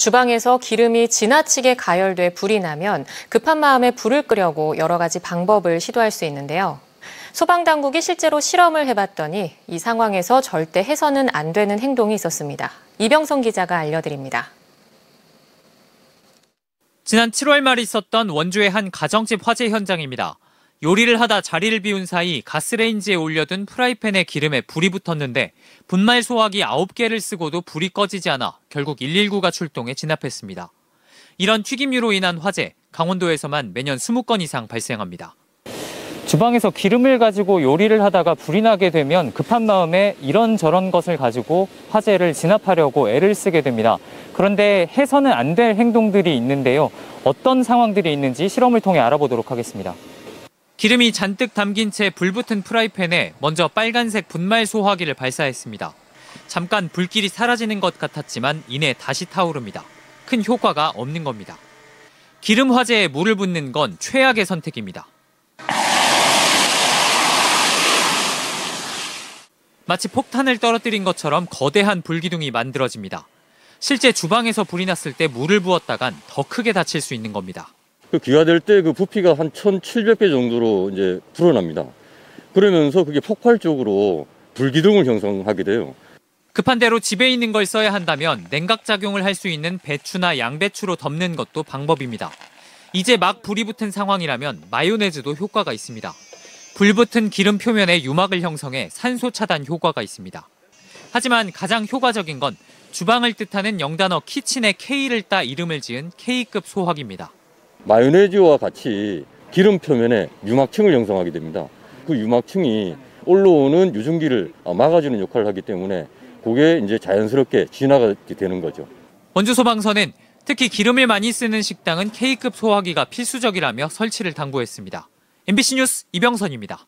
주방에서 기름이 지나치게 가열돼 불이 나면 급한 마음에 불을 끄려고 여러 가지 방법을 시도할 수 있는데요. 소방당국이 실제로 실험을 해봤더니 이 상황에서 절대 해서는 안 되는 행동이 있었습니다. 이병성 기자가 알려드립니다. 지난 7월 말 있었던 원주의 한 가정집 화재 현장입니다. 요리를 하다 자리를 비운 사이 가스레인지에 올려둔 프라이팬에 기름에 불이 붙었는데 분말 소화기 9개를 쓰고도 불이 꺼지지 않아 결국 119가 출동해 진압했습니다. 이런 튀김류로 인한 화재, 강원도에서만 매년 20건 이상 발생합니다. 주방에서 기름을 가지고 요리를 하다가 불이 나게 되면 급한 마음에 이런저런 것을 가지고 화재를 진압하려고 애를 쓰게 됩니다. 그런데 해서는 안 될 행동들이 있는데요. 어떤 상황들이 있는지 실험을 통해 알아보도록 하겠습니다. 기름이 잔뜩 담긴 채 불붙은 프라이팬에 먼저 빨간색 분말 소화기를 발사했습니다. 잠깐 불길이 사라지는 것 같았지만 이내 다시 타오릅니다. 큰 효과가 없는 겁니다. 기름 화재에 물을 붓는 건 최악의 선택입니다. 마치 폭탄을 떨어뜨린 것처럼 거대한 불기둥이 만들어집니다. 실제 주방에서 불이 났을 때 물을 부었다간 더 크게 다칠 수 있는 겁니다. 그 기화될 때 그 부피가 한 1,700배 정도로 이제 불어납니다. 그러면서 그게 폭발적으로 불기둥을 형성하게 돼요. 급한 대로 집에 있는 걸 써야 한다면 냉각 작용을 할 수 있는 배추나 양배추로 덮는 것도 방법입니다. 이제 막 불이 붙은 상황이라면 마요네즈도 효과가 있습니다. 불 붙은 기름 표면에 유막을 형성해 산소 차단 효과가 있습니다. 하지만 가장 효과적인 건 주방을 뜻하는 영단어 키친의 K를 따 이름을 지은 K급 소화기입니다. 마요네즈와 같이 기름 표면에 유막층을 형성하게 됩니다. 그 유막층이 올라오는 유증기를 막아주는 역할을 하기 때문에 그게 이제 자연스럽게 진화가 되는 거죠. 원주 소방서는 특히 기름을 많이 쓰는 식당은 K급 소화기가 필수적이라며 설치를 당부했습니다. MBC 뉴스 이병선입니다.